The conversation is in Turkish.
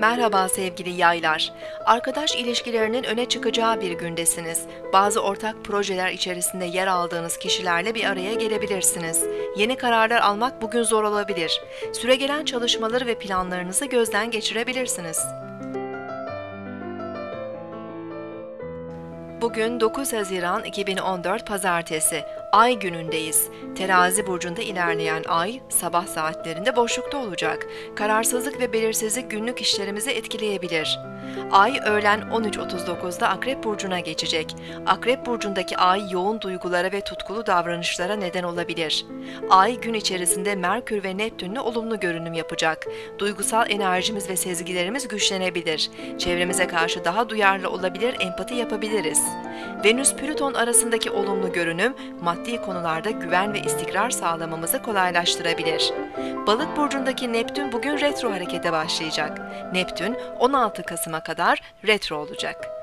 Merhaba sevgili yaylar. Arkadaş ilişkilerinin öne çıkacağı bir gündesiniz. Bazı ortak projeler içerisinde yer aldığınız kişilerle bir araya gelebilirsiniz. Yeni kararlar almak bugün zor olabilir. Süregelen çalışmaları ve planlarınızı gözden geçirebilirsiniz. Bugün 9 Haziran 2014 Pazartesi. Ay günündeyiz. Terazi burcunda ilerleyen ay sabah saatlerinde boşlukta olacak. Kararsızlık ve belirsizlik günlük işlerimizi etkileyebilir. Ay öğlen 13.39'da Akrep burcuna geçecek. Akrep burcundaki ay yoğun duygulara ve tutkulu davranışlara neden olabilir. Ay gün içerisinde Merkür ve Neptün'le olumlu görünüm yapacak. Duygusal enerjimiz ve sezgilerimiz güçlenebilir. Çevremize karşı daha duyarlı olabilir, empati yapabiliriz. Venüs-Plüton arasındaki olumlu görünüm, maddi konularda güven ve istikrar sağlamamızı kolaylaştırabilir. Balık burcundaki Neptün bugün retro harekete başlayacak. Neptün 16 Kasım'a kadar retro olacak.